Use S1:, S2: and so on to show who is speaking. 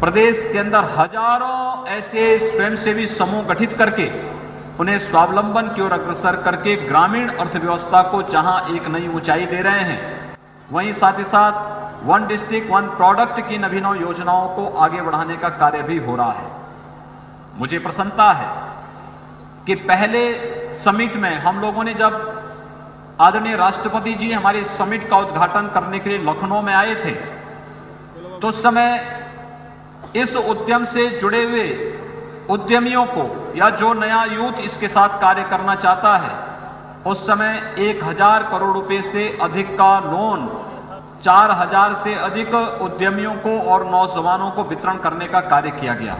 S1: प्रदेश के अंदर हज़ारों ऐसे स्वयंसेवी समूह गठित करके, उन्हें स्वावलंबन की ओर अग्रसर करके ग्रामीण अर्थव्यवस्था को जहाँ एक नई ऊंचाई दे रहे हैं, वहीं साथ ही साथ वन डिस्ट्रिक्ट, वन प्रोडक्ट की अभिनव योजनाओं को आगे बढ़ाने का कार्य भी हो रहा है। मुझे प्रसन्नता है कि पहले समिट में हम लोगों ने जब आदरणीय राष्ट्रपति जी हमारे समिट का उद्घाटन करने के लिए लखनऊ में आए थे तो उस समय इस उद्यम से जुड़े हुए उद्यमियों को या जो नया यूथ इसके साथ कार्य करना चाहता है, उस समय एक हज़ार करोड़ रुपए से अधिक का लोन, चार हज़ार से अधिक उद्यमियों को और नौजवानों को वितरण करने का कार्य किया गया।